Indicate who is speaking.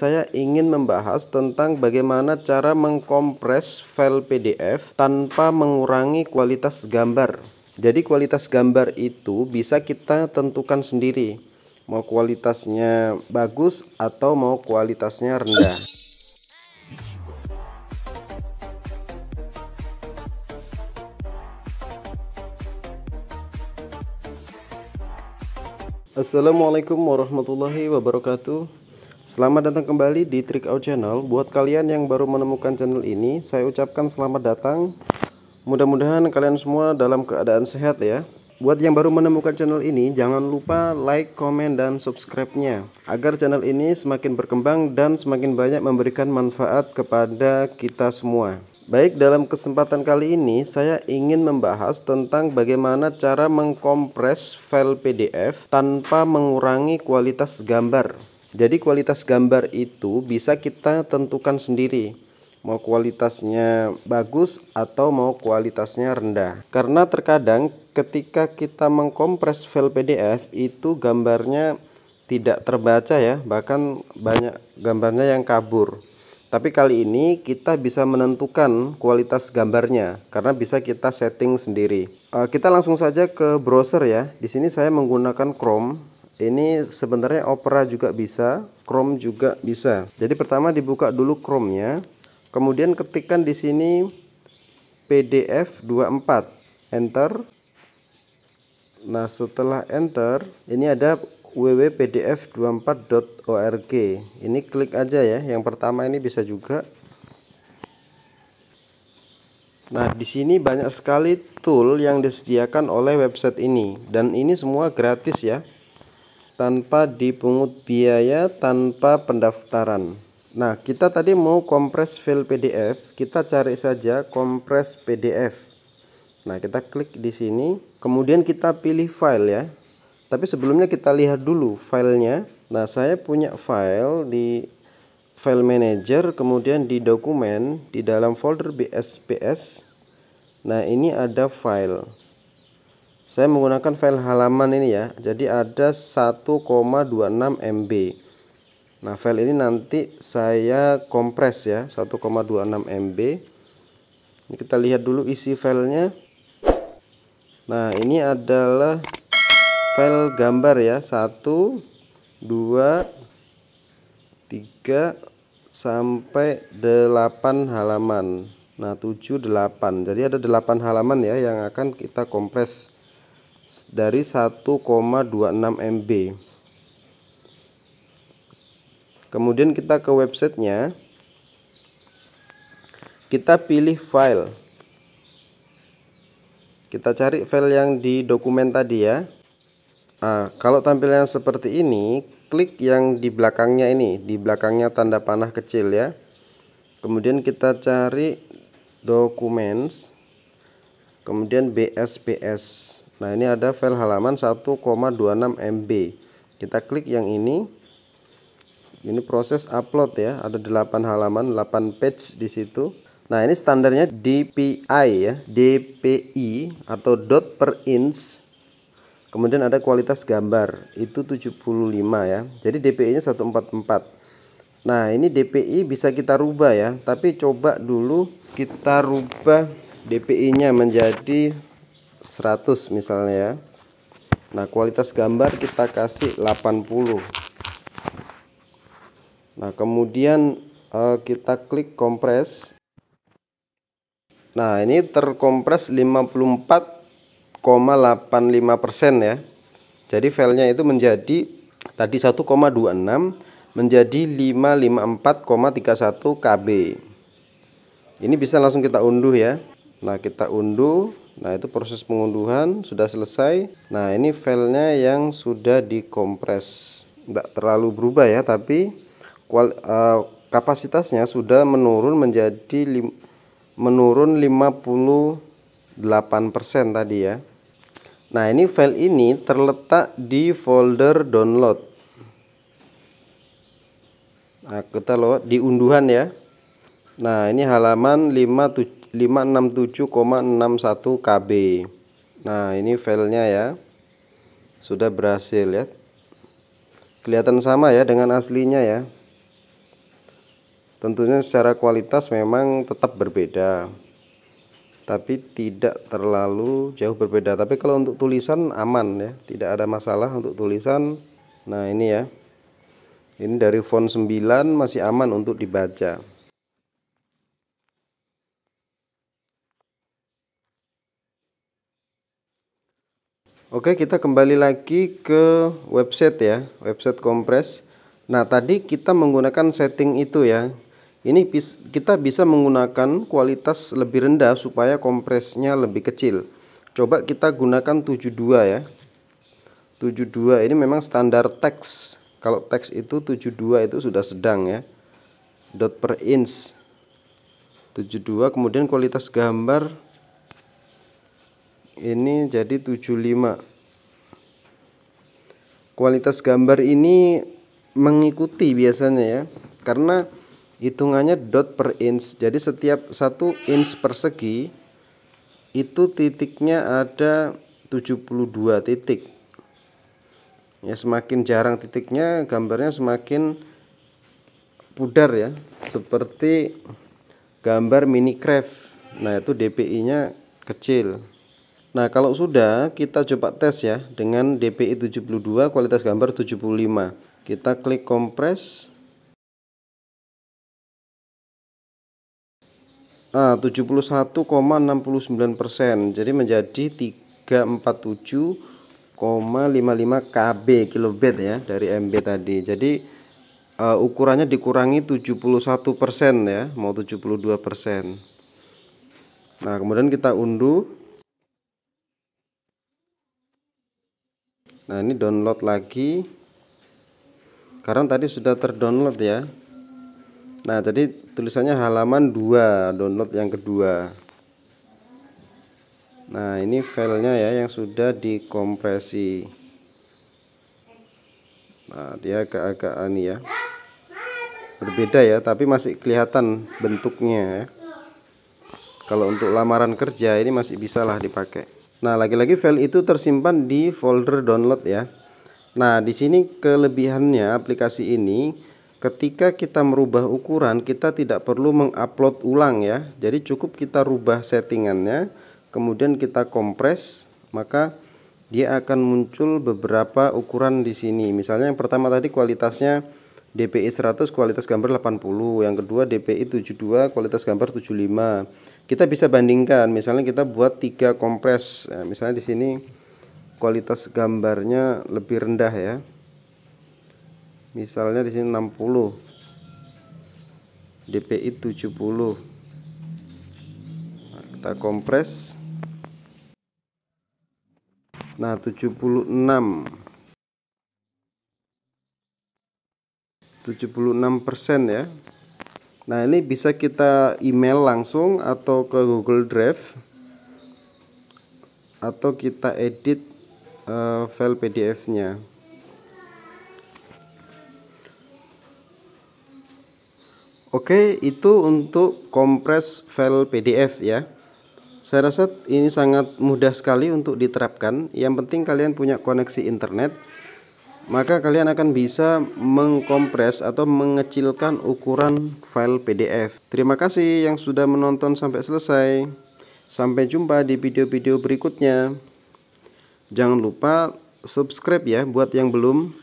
Speaker 1: saya ingin membahas tentang bagaimana cara mengkompres file PDF tanpa mengurangi kualitas gambar. Jadi kualitas gambar itu bisa kita tentukan sendiri. Mau kualitasnya bagus atau mau kualitasnya rendah. Assalamualaikum warahmatullahi wabarakatuh Selamat datang kembali di Trick Out Channel. Buat kalian yang baru menemukan channel ini, saya ucapkan selamat datang. Mudah-mudahan kalian semua dalam keadaan sehat ya. Buat yang baru menemukan channel ini, jangan lupa like, komen, dan subscribe-nya agar channel ini semakin berkembang dan semakin banyak memberikan manfaat kepada kita semua. Baik, dalam kesempatan kali ini saya ingin membahas tentang bagaimana cara mengkompres file PDF tanpa mengurangi kualitas gambar. Jadi kualitas gambar itu bisa kita tentukan sendiri mau kualitasnya bagus atau mau kualitasnya rendah. Karena terkadang ketika kita mengkompres file PDF itu gambarnya tidak terbaca ya, bahkan banyak gambarnya yang kabur. Tapi kali ini kita bisa menentukan kualitas gambarnya karena bisa kita setting sendiri. Uh, kita langsung saja ke browser ya. Di sini saya menggunakan Chrome ini sebenarnya Opera juga bisa, Chrome juga bisa. Jadi pertama dibuka dulu Chrome-nya, kemudian ketikkan di sini PDF 24, enter. Nah, setelah enter, ini ada www.pdf24.org. Ini klik aja ya. Yang pertama ini bisa juga. Nah, di sini banyak sekali tool yang disediakan oleh website ini dan ini semua gratis ya tanpa dipungut biaya tanpa pendaftaran. Nah kita tadi mau kompres file PDF kita cari saja kompres PDF nah kita klik di sini kemudian kita pilih file ya. Tapi sebelumnya kita lihat dulu filenya. Nah saya punya file di file manager kemudian di dokumen di dalam folder BSPS nah ini ada file saya menggunakan file halaman ini ya. Jadi ada 1,26 MB nah file ini nanti saya kompres ya 1,26 MB ini kita lihat dulu isi filenya. Nah ini adalah file gambar ya. 1 2 3 sampai 8 halaman. Nah 7 8 jadi ada 8 halaman ya yang akan kita kompres dari 1,26 MB kemudian kita ke websitenya. Kita pilih file. Kita cari file yang di dokumen tadi ya. Nah, kalau tampilan seperti ini klik yang di belakangnya ini. Di belakangnya tanda panah kecil ya. Kemudian kita cari documents. Kemudian BSPS Nah ini ada file halaman 1,26 MB kita klik yang ini. Ini proses upload ya. Ada 8 halaman 8 page di situ. Nah ini standarnya DPI ya. DPI atau dot per inch. Kemudian ada kualitas gambar. Itu 75 ya. Jadi DPI nya 144 Nah ini DPI bisa kita rubah ya. Tapi coba dulu kita rubah DPI nya menjadi 100 misalnya ya. Nah kualitas gambar kita kasih 80 Nah kemudian uh, kita klik kompres. Nah ini terkompres 54,85% ya. Jadi filenya itu menjadi tadi 1,26 menjadi 554,31 KB Ini bisa langsung kita unduh ya. Nah kita unduh Nah itu proses pengunduhan sudah selesai. Nah ini filenya yang sudah dikompres. Tidak terlalu berubah ya Tapi kual, uh, kapasitasnya sudah menurun menjadi lim, menurun 58% tadi ya. Nah ini file ini terletak di folder download. Nah kita lihat di unduhan ya. Nah ini halaman 57 567,61 KB Nah ini filenya ya. Sudah berhasil ya. Kelihatan sama ya dengan aslinya ya. Tentunya secara kualitas memang tetap berbeda. Tapi tidak terlalu jauh berbeda. Tapi kalau untuk tulisan aman ya. Tidak ada masalah untuk tulisan. Nah ini ya. Ini dari font 9 masih aman untuk dibaca Oke kita kembali lagi ke website ya website kompres. Nah tadi kita menggunakan setting itu ya. Ini kita bisa menggunakan kualitas lebih rendah supaya kompresnya lebih kecil. Coba kita gunakan 72 ya. 72 ini memang standar teks. Kalau teks itu 72 itu sudah sedang ya. Dot per inch. 72 kemudian kualitas gambar ini jadi 75 kualitas gambar ini mengikuti biasanya ya karena hitungannya dot per inch. Jadi setiap satu inch persegi itu titiknya ada 72 titik. Ya semakin jarang titiknya gambarnya semakin pudar ya. Seperti gambar mini craft nah itu DPI nya kecil Nah kalau sudah kita coba tes ya dengan DPI 72 kualitas gambar 75 kita klik kompres. Ah, 71,69% jadi menjadi 347,55 KB kilobit ya dari MB tadi. Jadi uh, ukurannya dikurangi 71% ya mau 72% nah kemudian kita unduh nah ini download lagi. Karena tadi sudah terdownload ya. Nah jadi tulisannya halaman 2 download yang kedua. Nah ini filenya ya yang sudah dikompresi. Nah dia agak-agak ini ya. Berbeda ya tapi masih kelihatan bentuknya ya. Kalau untuk lamaran kerja ini masih bisa lah dipakai Nah, lagi-lagi file itu tersimpan di folder download ya. Nah, di sini kelebihannya aplikasi ini ketika kita merubah ukuran, kita tidak perlu mengupload ulang ya. Jadi cukup kita rubah settingannya, kemudian kita kompres, maka dia akan muncul beberapa ukuran di sini. Misalnya yang pertama tadi kualitasnya DPI 100 kualitas gambar 80, yang kedua DPI 72 kualitas gambar 75 kita bisa bandingkan misalnya kita buat tiga kompres ya, misalnya di sini kualitas gambarnya lebih rendah ya. Misalnya di sini 60 DPI 70 nah, kita kompres. Nah 76 76 persen ya Nah ini bisa kita email langsung atau ke Google Drive atau kita edit uh, file PDF-nya. Oke, itu untuk kompres file PDF ya. Saya rasa ini sangat mudah sekali untuk diterapkan. Yang penting kalian punya koneksi internet maka kalian akan bisa mengkompres atau mengecilkan ukuran file PDF. Terima kasih yang sudah menonton sampai selesai. Sampai jumpa di video-video berikutnya. Jangan lupa subscribe ya buat yang belum